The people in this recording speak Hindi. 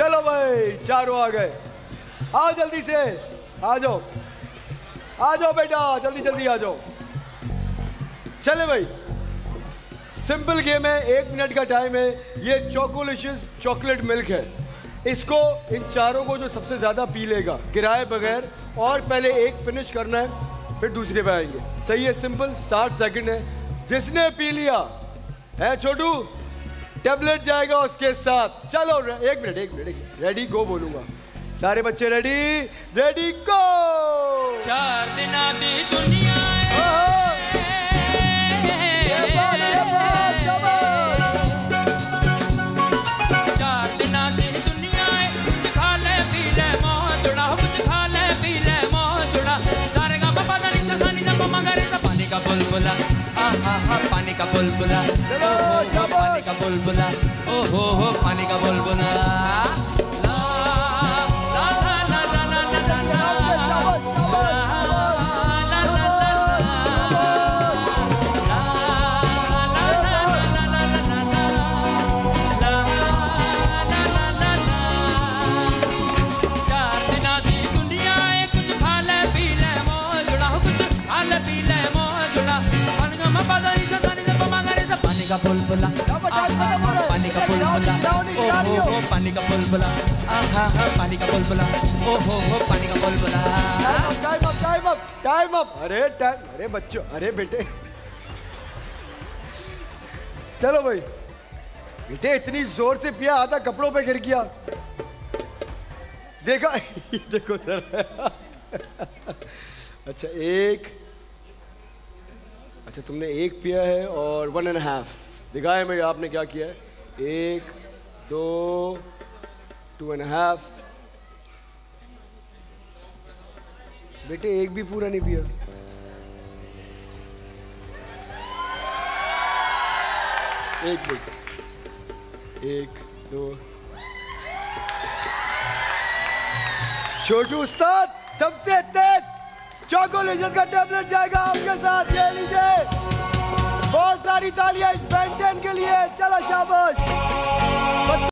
चलो भाई, चारों आ गए। आओ जल्दी से। आ जाओ। आ जाओ बेटा, जल्दी जल्दी आ जाओ। चले भाई। सिंपल गेम है, एक मिनट का टाइम है। ये चोकोलिशियस चॉकलेट मिल्क है। इसको इन चारों को जो सबसे ज़्यादा पी लेगा, गिराए बगैर, और पहले एक फिनिश करना है, फिर दूसरे पे आएँगे। सही है सिंपल साठ सेकंड है। जिसने पी लिया, है छोटू? टेबलेट जाएगा उसके साथ। चलो एक मिनट एक मिनट रेडी गो बोलूँगा। सारे बच्चे रेडी रेडी गो चार दिन आधी दुनिया का बुलबुला। आ हा हा। का बुलबुला। ओ हो हो पानी का बुलबुला। ओ हो हो पानी का बुलबुला। बुलबुला ओ हो हो पानी का बुलबुला आहा हा पानी का बुलबुला ओ हो हो पानी का बुलबुला time up time up time up अरे टाइम अरे बच्चों अरे बेटे। चलो भाई। बेटे इतनी ज़ोर से पिया आधा कपड़ों पे गिर गया। देखा देखो सर। अच्छा एक। अच्छा तुमने एक पिया है और वन एंड हाफ़ दिखाया मैं आपने क्या किया है? एक, दो टू एंड हाफ़ बेटे, एक भी पूरा नहीं पिया। एक मिनट एक, दो। छोटू उस्ताद, सबसे तेज चौको का टेबलेट जाएगा आपके साथ, ये लीजिए। तालियाँ इस बैंटन के लिए। चलो शाबाश।